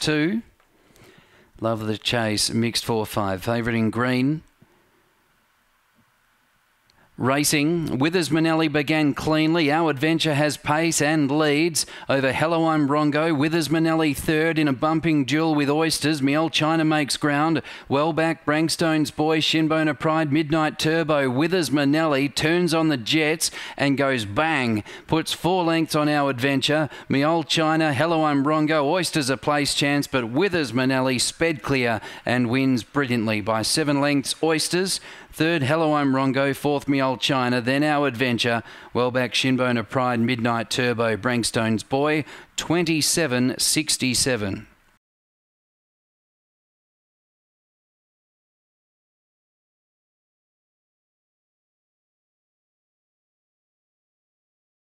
two. Love the chase, mixed four five. Favourite in green. Racing, Withers Manelli began cleanly. Our adventure has pace and leads over Hello I'm Rongo. Withers Manelli third in a bumping duel with Oysters. Me Old China makes ground. Well back, Brankstone's boy, Shinbone Pride, Midnight Turbo. Withers Manelli turns on the Jets and goes bang. Puts four lengths on our adventure. Miel China, Hello I'm Rongo. Oysters a place chance, but Withers Manelli sped clear and wins brilliantly by seven lengths. Oysters. Third, Hello, I'm Rongo. Fourth, Me Old China. Then Our Adventure. Well back, Shinbone of Pride, Midnight Turbo, Brankstone's Boy. 27.67.